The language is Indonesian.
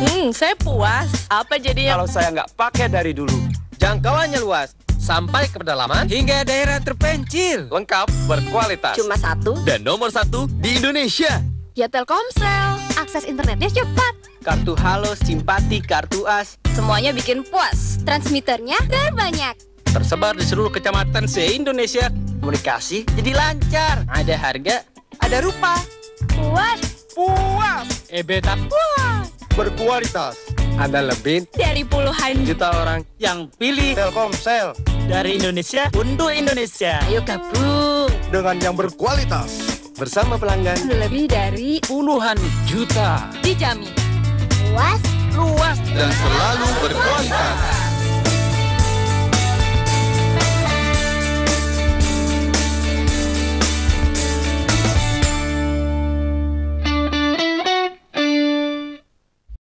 Hmm, saya puas. Apa jadinya? Kalau saya nggak pakai dari dulu. Jangkauannya luas, sampai ke pedalaman, hingga daerah terpencil. Lengkap, berkualitas. Cuma satu. Dan nomor satu di Indonesia. Ya Telkomsel, akses internetnya cepat. Kartu Halo, Simpati, Kartu As. Semuanya bikin puas. Transmiternya terbanyak. Tersebar di seluruh kecamatan se-Indonesia. Komunikasi jadi lancar. Ada harga, ada rupa. Puas. Puas. Ebeta puas. Berkualitas. Ada lebih Dari puluhan juta orang yang pilih Telkomsel. dari Indonesia untuk Indonesia. Ayo gabung. Dengan yang berkualitas. Bersama pelanggan Lebih dari puluhan juta. dijamin. Puas. Luas Dan selalu berkualitas.